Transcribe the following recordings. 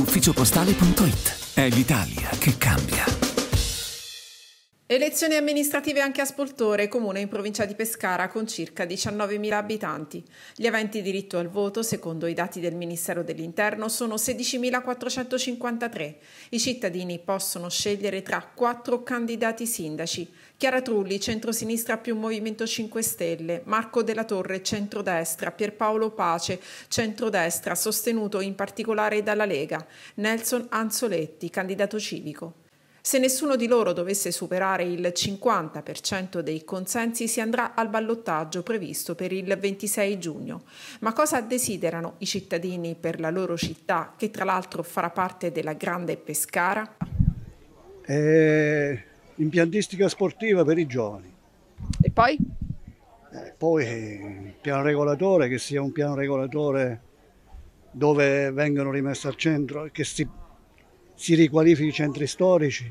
ufficiopostale.it. È l'Italia che cambia. Elezioni amministrative anche a Spoltore, comune in provincia di Pescara con circa 19.000 abitanti. Gli aventi diritto al voto, secondo i dati del Ministero dell'Interno, sono 16.453. I cittadini possono scegliere tra quattro candidati sindaci. Chiara Trulli, centrosinistra più Movimento 5 Stelle, Marco Della Torre, centrodestra, Pierpaolo Pace, centrodestra, sostenuto in particolare dalla Lega, Nelson Anzoletti, candidato civico. Se nessuno di loro dovesse superare il 50% dei consensi si andrà al ballottaggio previsto per il 26 giugno. Ma cosa desiderano i cittadini per la loro città, che tra l'altro farà parte della grande Pescara? Eh, impiantistica sportiva per i giovani. E poi? Eh, poi il piano regolatore, che sia un piano regolatore dove vengono rimessi al centro e che si si riqualifichi i centri storici,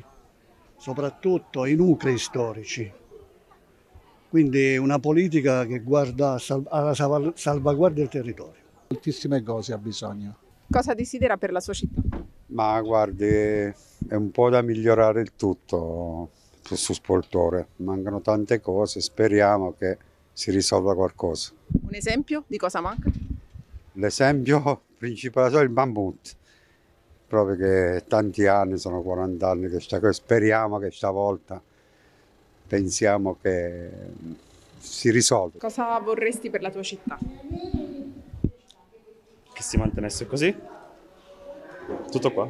soprattutto i nuclei storici. Quindi una politica che guarda alla salvaguardia del territorio. Moltissime cose ha bisogno. Cosa desidera per la sua città? Ma guardi, è un po' da migliorare il tutto su Spoltore. Mancano tante cose, speriamo che si risolva qualcosa. Un esempio di cosa manca? L'esempio principale è il mammut proprio che tanti anni, sono 40 anni che sta, speriamo che stavolta pensiamo che si risolva. Cosa vorresti per la tua città? Che si mantenesse così. Tutto qua.